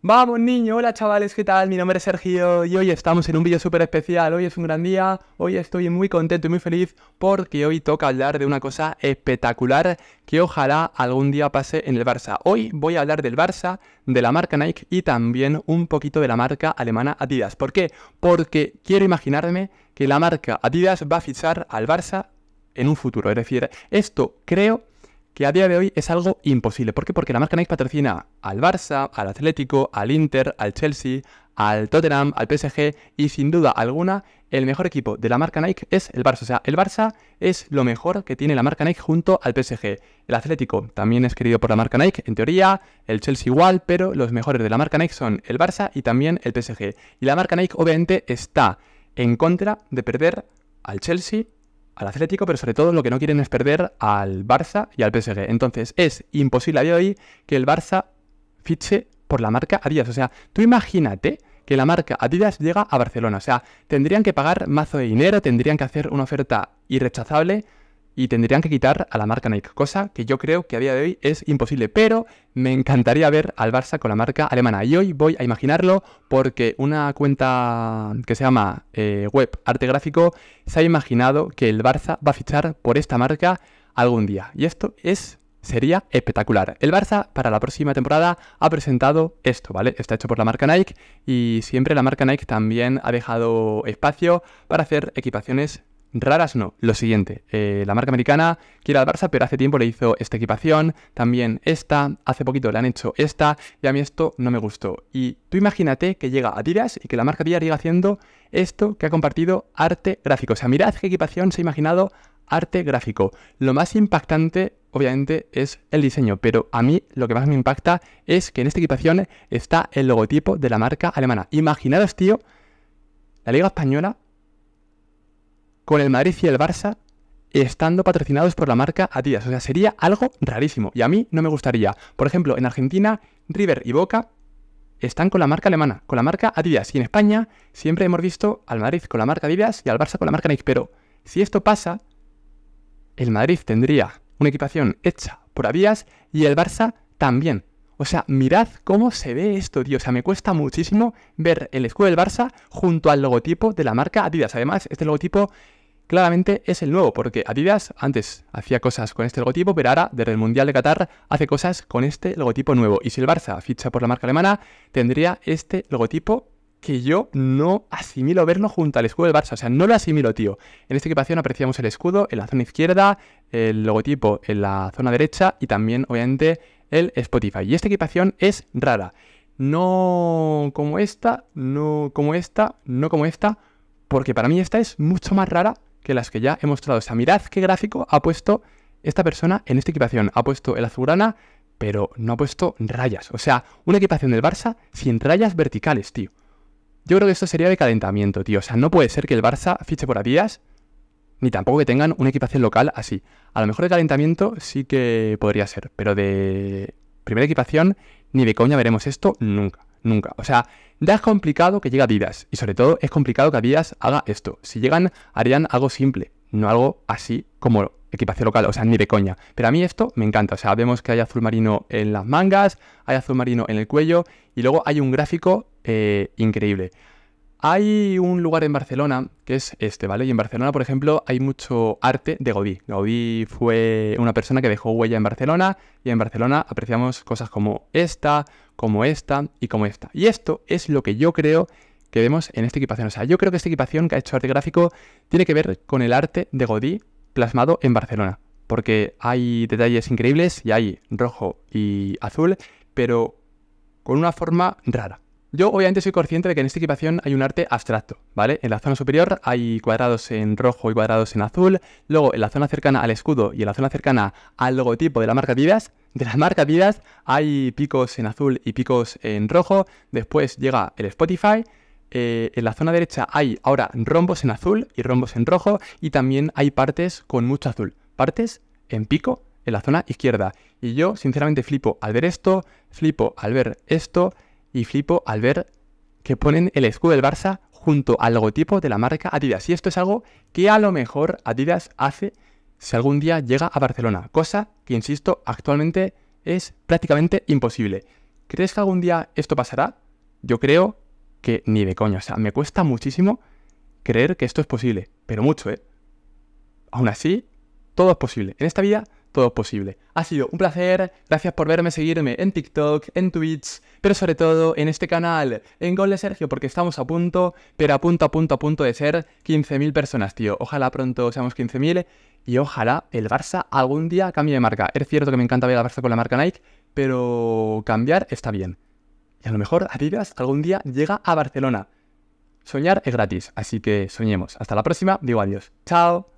Vamos niño, hola chavales, ¿qué tal? Mi nombre es Sergio y hoy estamos en un vídeo súper especial, hoy es un gran día, hoy estoy muy contento y muy feliz porque hoy toca hablar de una cosa espectacular que ojalá algún día pase en el Barça. Hoy voy a hablar del Barça, de la marca Nike y también un poquito de la marca alemana Adidas. ¿Por qué? Porque quiero imaginarme que la marca Adidas va a fichar al Barça en un futuro, es decir, esto creo que a día de hoy es algo imposible. ¿Por qué? Porque la marca Nike patrocina al Barça, al Atlético, al Inter, al Chelsea, al Tottenham, al PSG y sin duda alguna el mejor equipo de la marca Nike es el Barça. O sea, el Barça es lo mejor que tiene la marca Nike junto al PSG. El Atlético también es querido por la marca Nike, en teoría, el Chelsea igual, pero los mejores de la marca Nike son el Barça y también el PSG. Y la marca Nike obviamente está en contra de perder al Chelsea al Atlético, pero sobre todo lo que no quieren es perder al Barça y al PSG. Entonces es imposible a día de hoy que el Barça fiche por la marca Adidas. O sea, tú imagínate que la marca Adidas llega a Barcelona. O sea, tendrían que pagar mazo de dinero, tendrían que hacer una oferta irrechazable y tendrían que quitar a la marca Nike, cosa que yo creo que a día de hoy es imposible, pero me encantaría ver al Barça con la marca alemana y hoy voy a imaginarlo porque una cuenta que se llama eh, Web Arte Gráfico se ha imaginado que el Barça va a fichar por esta marca algún día y esto es sería espectacular. El Barça para la próxima temporada ha presentado esto, ¿vale? Está hecho por la marca Nike y siempre la marca Nike también ha dejado espacio para hacer equipaciones Raras no. Lo siguiente, eh, la marca americana quiere al Barça, pero hace tiempo le hizo esta equipación, también esta, hace poquito le han hecho esta, y a mí esto no me gustó. Y tú imagínate que llega a Adidas y que la marca Adidas llega haciendo esto que ha compartido arte gráfico. O sea, mirad qué equipación se ha imaginado arte gráfico. Lo más impactante, obviamente, es el diseño, pero a mí lo que más me impacta es que en esta equipación está el logotipo de la marca alemana. Imaginaos, tío, la Liga Española con el Madrid y el Barça estando patrocinados por la marca Adidas. O sea, sería algo rarísimo y a mí no me gustaría. Por ejemplo, en Argentina, River y Boca están con la marca alemana, con la marca Adidas. Y en España siempre hemos visto al Madrid con la marca Adidas y al Barça con la marca Nike. Pero si esto pasa, el Madrid tendría una equipación hecha por Adidas y el Barça también. O sea, mirad cómo se ve esto, tío. O sea, me cuesta muchísimo ver el escudo del Barça junto al logotipo de la marca Adidas. Además, este logotipo claramente es el nuevo, porque Adidas antes hacía cosas con este logotipo, pero ahora, desde el Mundial de Qatar, hace cosas con este logotipo nuevo. Y si el Barça ficha por la marca alemana, tendría este logotipo que yo no asimilo verlo junto al escudo del Barça. O sea, no lo asimilo, tío. En esta equipación apreciamos el escudo en la zona izquierda, el logotipo en la zona derecha y también, obviamente, el Spotify. Y esta equipación es rara. No como esta, no como esta, no como esta, porque para mí esta es mucho más rara que las que ya he mostrado. O sea, mirad qué gráfico ha puesto esta persona en esta equipación. Ha puesto el azulgrana, pero no ha puesto rayas. O sea, una equipación del Barça sin rayas verticales, tío. Yo creo que esto sería de calentamiento, tío. O sea, no puede ser que el Barça fiche por Adidas, ni tampoco que tengan una equipación local así. A lo mejor de calentamiento sí que podría ser, pero de primera equipación, ni de coña veremos esto nunca. Nunca. O sea, ya es complicado que llegue Adidas. Y sobre todo es complicado que Adidas haga esto. Si llegan, harían algo simple. No algo así como equipación local. O sea, ni de coña. Pero a mí esto me encanta. O sea, vemos que hay azul marino en las mangas, hay azul marino en el cuello. Y luego hay un gráfico eh, increíble. Hay un lugar en Barcelona que es este, ¿vale? Y en Barcelona, por ejemplo, hay mucho arte de Gaudí. Gaudí fue una persona que dejó huella en Barcelona y en Barcelona apreciamos cosas como esta, como esta y como esta. Y esto es lo que yo creo que vemos en esta equipación. O sea, yo creo que esta equipación que ha hecho arte gráfico tiene que ver con el arte de Gaudí plasmado en Barcelona. Porque hay detalles increíbles y hay rojo y azul, pero con una forma rara. Yo obviamente soy consciente de que en esta equipación hay un arte abstracto, ¿vale? En la zona superior hay cuadrados en rojo y cuadrados en azul, luego en la zona cercana al escudo y en la zona cercana al logotipo de la marca Adidas, de la marca Adidas hay picos en azul y picos en rojo, después llega el Spotify, eh, en la zona derecha hay ahora rombos en azul y rombos en rojo y también hay partes con mucho azul, partes en pico en la zona izquierda. Y yo sinceramente flipo al ver esto, flipo al ver esto, y flipo al ver que ponen el escudo del Barça junto al logotipo de la marca Adidas. Y esto es algo que a lo mejor Adidas hace si algún día llega a Barcelona, cosa que, insisto, actualmente es prácticamente imposible. ¿Crees que algún día esto pasará? Yo creo que ni de coño. O sea, me cuesta muchísimo creer que esto es posible. Pero mucho, ¿eh? Aún así, todo es posible. En esta vida, todo posible. Ha sido un placer. Gracias por verme, seguirme en TikTok, en Twitch, pero sobre todo en este canal, en Gol de Sergio, porque estamos a punto, pero a punto, a punto, a punto de ser 15.000 personas, tío. Ojalá pronto seamos 15.000 y ojalá el Barça algún día cambie de marca. Es cierto que me encanta ver al Barça con la marca Nike, pero cambiar está bien. Y a lo mejor Adidas algún día llega a Barcelona. Soñar es gratis, así que soñemos. Hasta la próxima, digo adiós. Chao.